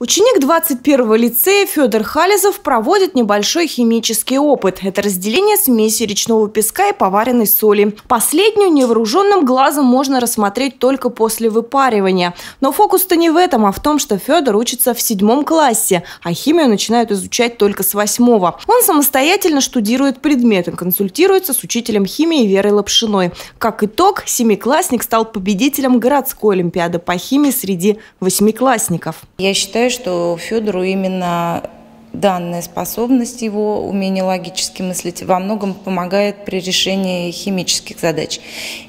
Ученик 21-го лицея Федор Хализов проводит небольшой химический опыт. Это разделение смеси речного песка и поваренной соли. Последнюю невооруженным глазом можно рассмотреть только после выпаривания. Но фокус-то не в этом, а в том, что Федор учится в седьмом классе, а химию начинают изучать только с восьмого. Он самостоятельно штудирует предметы, консультируется с учителем химии Верой Лапшиной. Как итог, семиклассник стал победителем городской олимпиады по химии среди восьмиклассников. Я считаю, считаю, что Федору именно данная способность его, умение логически мыслить, во многом помогает при решении химических задач.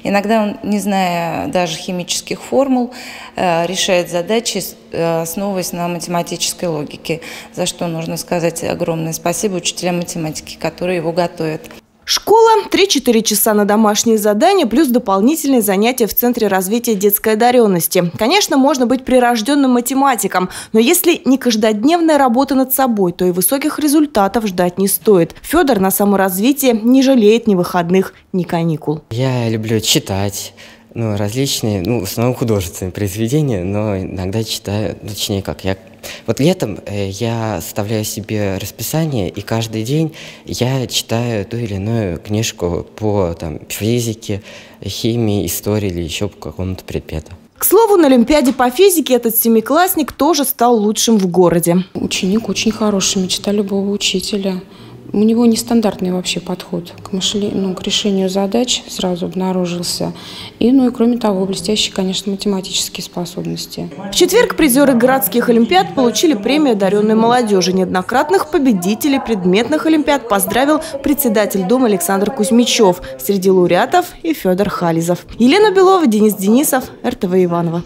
Иногда он, не зная даже химических формул, э, решает задачи, э, основываясь на математической логике, за что нужно сказать огромное спасибо учителям математики, которые его готовят. Школа, 3-4 часа на домашние задания, плюс дополнительные занятия в Центре развития детской одаренности. Конечно, можно быть прирожденным математиком, но если не каждодневная работа над собой, то и высоких результатов ждать не стоит. Федор на саморазвитие не жалеет ни выходных, ни каникул. Я люблю читать, ну, различные, ну, в основном художественные произведения, но иногда читаю, точнее как, я вот летом э, я составляю себе расписание, и каждый день я читаю ту или иную книжку по там, физике, химии, истории или еще по какому-то предмету. К слову, на Олимпиаде по физике этот семиклассник тоже стал лучшим в городе. Ученик очень хороший, мечта любого учителя. У него нестандартный вообще подход к, мышлению, ну, к решению задач сразу обнаружился. И, ну и кроме того, блестящие, конечно, математические способности. В четверг призеры городских олимпиад получили премию одаренной молодежи. Неоднократных победителей предметных олимпиад поздравил председатель Дома Александр Кузьмичев. Среди лауреатов и Федор Хализов. Елена Белова, Денис Денисов, РТВ Иванова.